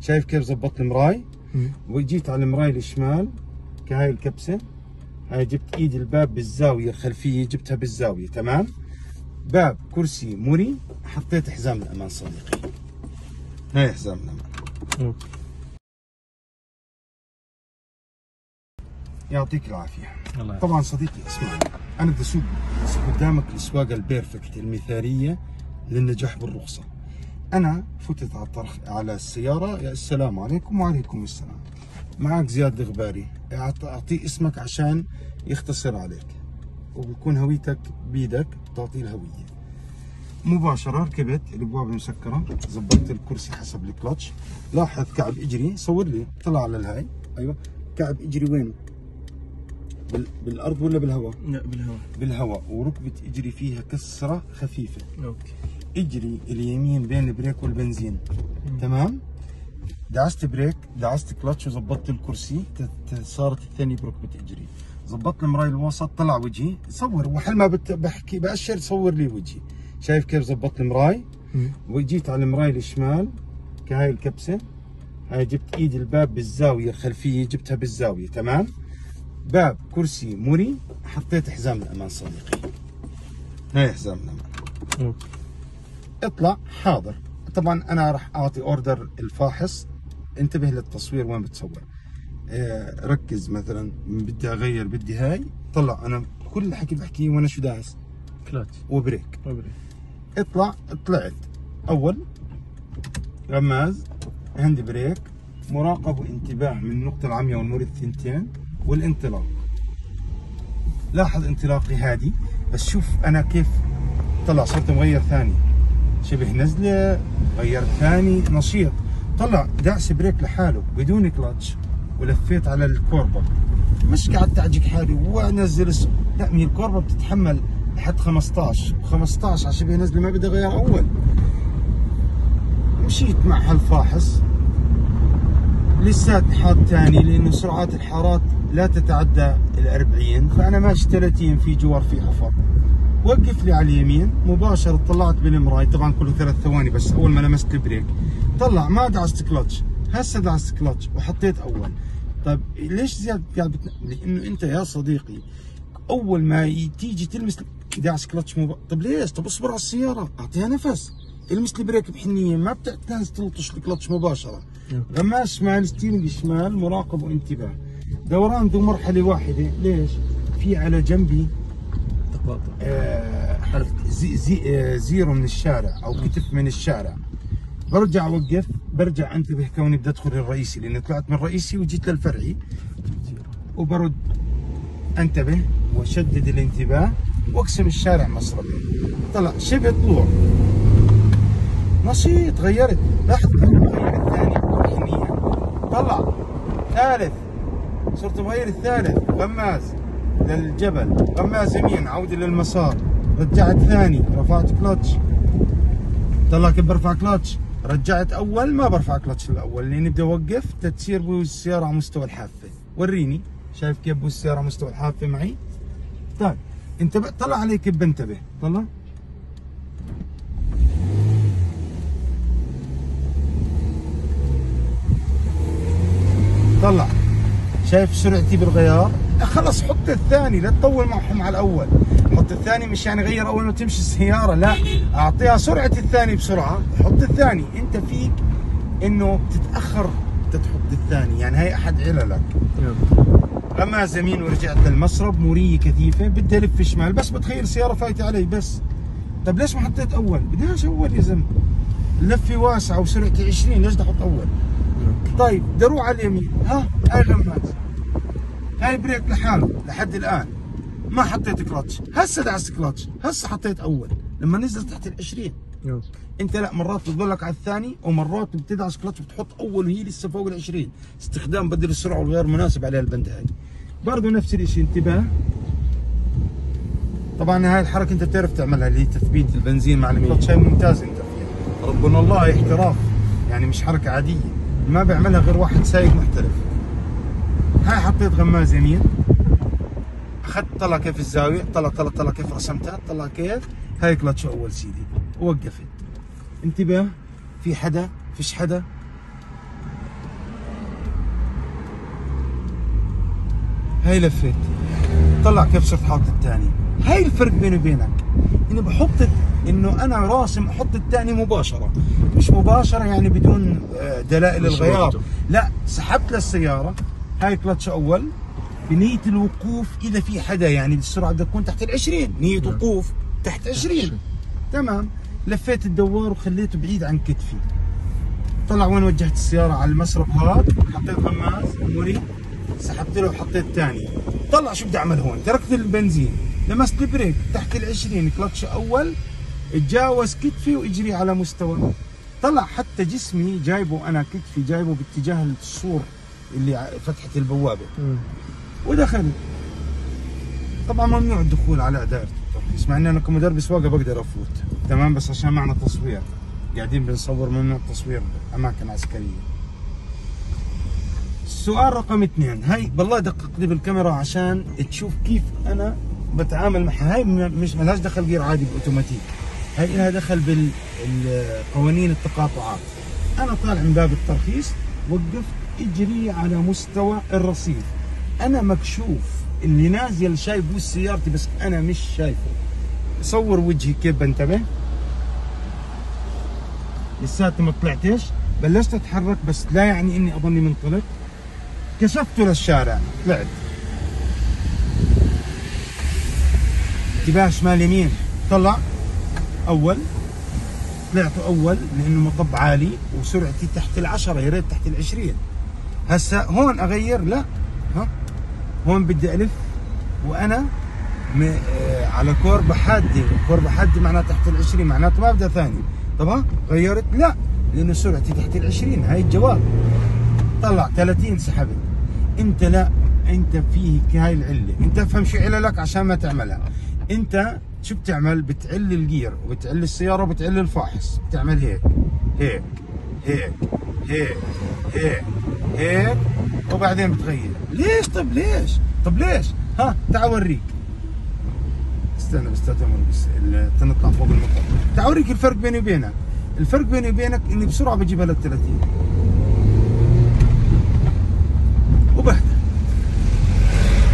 شايف كيف زبطت المراي؟ وجيت على المراي الشمال كهاي الكبسة. هاي جبت إيد الباب بالزاوية الخلفية جبتها بالزاوية تمام؟ باب كرسي مري. حطيت حزام الأمان صديقي. هاي حزام الأمان. okay. يعطيك العافية. الله. طبعا صديقي اسمع أنا بدي أسوق قدامك السواقه ال perfect المثالية للنجاح بالرخصة. أنا فتت على الطرخ على السيارة يا السلام عليكم وعليكم السلام. معك زياد الغباري اعطيه اسمك عشان يختصر عليك وبكون هويتك بيدك تعطيه الهوية. مباشرة ركبت الأبواب مسكره زبطت الكرسي حسب الكلتش. لاحظ كعب إجري صور لي طلع على الهاي. أيوه. كعب إجري وين؟ بال... بالأرض ولا بالهواء؟ لا بالهواء. بالهواء. وركبة إجري فيها كسرة خفيفة. okay. اجري اليمين بين ال brake والبنزين. تمام؟ دعست brake دعست كلتش وظبطت الكرسي. صارت الثانية بركبه اجري ظبطت المراي الوسط طلع وجهي. صور وحل ما بحكي بأشر صور لي وجهي. شايف كيف ظبطت المراي وجيت على المراي الشمال كهاي الكبسة. هاي جبت إيد الباب بالزاوية الخلفية جبتها بالزاوية. تمام؟ باب كرسي مري. حطيت حزام الأمان صديقي. هاي حزام الأمان. أوكي. اطلع حاضر. طبعا أنا راح أعطي order الفاحص. انتبه للتصوير وين بتصور. آه، ركز مثلا بدي أغير بدي هاي. طلع أنا كل الحكي بحكيه وأنا شو داس clutch و brake. أوبا اطلع طلعت. أول غماز hand brake. مراقبة وانتباه من النقطة العمياء والنور الثنتين والانطلاق. لاحظ انطلاقي هادي. بس شوف أنا كيف طلع صرت مغير ثاني. شبه نزلة غير ثاني نشيط. طلع دعس بريك لحاله بدون كلتش ولفيت على الكوربة. مش قعدت اعجق حالي وانزل لا من الكوربة بتتحمل لحد 15 و15 على شبه نزلة ما بدي اغير أول. مشيت مع هالفاحص. لسات حاط ثاني لأنه سرعات الحارات لا تتعدى ال 40 فأنا ماشي 30 في جوار في حفر. وقف لي على اليمين مباشرة طلعت بالمراي طبعا كله ثلاث ثواني بس أول ما لمست ال brake. طلع ما دعست كلتش. هسه دعست كلتش وحطيت أول. طيب ليش زياد قاعد. لأنه أنت يا صديقي أول ما تيجي تلمس داعس كلتش مب... طب ليش؟ طب اصبر على السيارة أعطيها نفس. المس ال brake بحنية ما بتحتاج تلطش الكلتش مباشرة. غماز شمال steering شمال مراقب وانتباه. دوران ذو مرحلة واحدة. ليش؟ في على جنبي آه. زي زي آه zero من الشارع أو كتف من الشارع. برجع أوقف برجع أنتبه كوني بدي ادخل الرئيسي لأني طلعت من الرئيسي وجيت للفرعي. وبرد. أنتبه وشدد الانتباه وأقسم الشارع مصربي طلع شبه طلوع. نشيط غيرت. لاحظ كيف بغير الثاني طلع. ثالث. صرت بغير الثالث. غماز. للجبل. غماز يمين عودة للمسار. رجعت ثاني. رفعت كلتش طلع كيف برفع كلتش رجعت أول. ما برفع كلتش الأول. لأني بدي أوقف تتصير بو السيارة على مستوى الحافة. وريني. شايف كيف بو السيارة على مستوى الحافة معي؟ طيب. انتبه. طلع علي كيف بنتبه. طلع. طلع. شايف سرعتي بالغيار؟ خلص حط الثاني لا تطول معهم على الأول. حط الثاني مش يعني غير أول ما تمشي السيارة لا. أعطيها سرعة الثاني بسرعة. حط الثاني. أنت فيك إنه تتأخر تحط الثاني. يعني هي أحد عللك. غماز يمين ورجعت للمسرب مراية كثيفة بدي الف شمال. بس بتخيل سيارة فايتة علي بس. طب ليش ما حطيت أول؟ بديهاش أول يا زلمة. لفة واسعة وسرعتي 20 ليش بدي أحط أول؟ طيب بدي أروح على اليمين. ها؟ هاي غماز هاي brake لحاله لحد الآن. ما حطيت كلتش هسه دعست كلتش هسه حطيت أول. لما نزل تحت ال 20 أوكي أنت لا مرات بتضلك على الثاني ومرات بتدعس كلتش بتحط أول وهي لسه فوق ال 20 استخدام بدل السرعة والغير مناسب عليها البند هاي. برضه نفس الشيء انتباه. طبعا هاي الحركة أنت بتعرف تعملها اللي هي تثبيت البنزين مع الكلتش هاي ممتاز أنت. فيها ربنا الله احتراف. يعني مش حركة عادية. ما بيعملها غير واحد سايق محترف. هاي حطيت غماز يمين. أخذت طلع كيف الزاوية طلع طلع طلع كيف رسمتها طلع كيف هاي كلتش أول سيدي. وقفت. انتبه في حدا؟ فيش حدا؟ هاي لفيت. طلع كيف صرت حاطط الثاني؟ هاي الفرق بيني وبينك. إني بحط إنه أنا راسم أحط الثاني مباشرة. مش مباشرة يعني بدون آه، دلائل الغيار لا سحبت للسياره هاي كلتش أول. بنية الوقوف إذا في حدا يعني السرعه بدها تكون تحت ال 20 نية نعم. وقوف تحت 20 20. تمام. لفيت الدوار وخليته بعيد عن كتفي. طلع وين وجهت السيارة؟ على المسرب هذا. حطيت غماز أموري سحبت له وحطيت ثاني. طلع شو بدي أعمل هون؟ تركت البنزين. لمست ال brake. تحت ال 20 كلتش أول. تجاوز كتفي وإجري على مستوى. طلع حتى جسمي جايبه أنا كتفي جايبه باتجاه السور. اللي فتحة البوابة. مم. ودخل. طبعا ممنوع الدخول على دائرة الترخيص مع إني أنا كمدرب سواقه بقدر أفوت. تمام؟ بس عشان معنا تصوير قاعدين بنصور ممنوع التصوير بأماكن عسكرية. السؤال رقم اثنين. هاي بالله دقق لي بالكاميرا عشان تشوف كيف أنا بتعامل معها هاي م- مش ملهاش دخل جير عادي بأوتوماتيك. هاي لها دخل بالقوانين التقاطعات. أنا طالع من باب الترخيص وقفت إجري على مستوى الرصيف. أنا مكشوف اللي نازل شايف بوس سيارتي بس أنا مش شايفه. صور وجهي كيف بنتبه. لساتني ما طلعتش. بلشت أتحرك بس لا يعني إني أظني منطلق. كشفته للشارع طلعت. اتجاه شمال يمين. طلع. أول. طلعت أول لأنه مطب عالي وسرعتي تحت العشرة يا ريت تحت العشرين. هسا هون أغير لا. ها؟ هون بدي ألف وأنا م... آه على كوربة حادة. كوربة حادة معناها تحت العشرين معناته ما بدها ثاني طب ها؟ غيرت؟ لا لأنه سرعتي تحت العشرين. هاي الجواب. طلع 30 سحبت. أنت لا أنت فيك هاي العلة. أنت افهم شو عللك عشان ما تعملها. أنت شو بتعمل؟ بتعل ال gear وبتعل السيارة وبتعل الفاحص. بتعمل هيك هيك هيك. هيك هيك هيك وبعدين بتغير. ليش؟ طب ليش؟ طب ليش؟ ها تعال اوريك استنى بس بس تنطلع فوق المطب. تعال اوريك الفرق بيني وبينك. الفرق بيني وبينك إني بسرعة بجيبها لل 30 وبهدل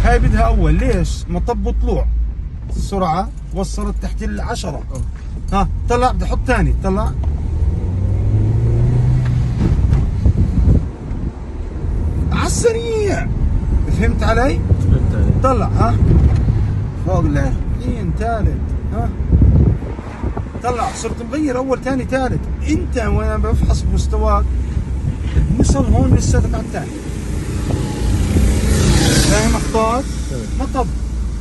هاي بدها أول. ليش؟ مطب طلوع السرعة وصلت تحت العشرة. ها طلع بدي أحط ثاني. طلع على السريع فهمت علي؟ فهمت عليك. طلع ها؟ فوق ال 20 ثالث ها؟ طلع صرت مغير أول ثاني ثالث. أنت وأنا بفحص مستواك وصل هون لساتك على الثاني فاهم اخطاء؟ مطب.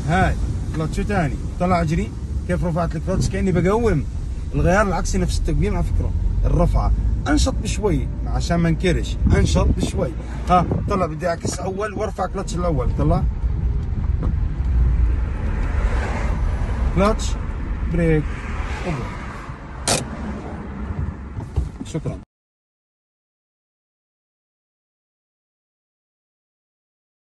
هاي كلتش شو ثاني طلع إجري. كيف رفعت الكلتش كأني بقوم. الغيار العكسي نفس التقويم على فكرة. الرفعة. أنشط بشوي عشان ما انكرش أنشط بشوي. ها طلع بدي أعكس أول وأرفع كلتش الأول. طلع. clutch brake. أوبا. شكرا.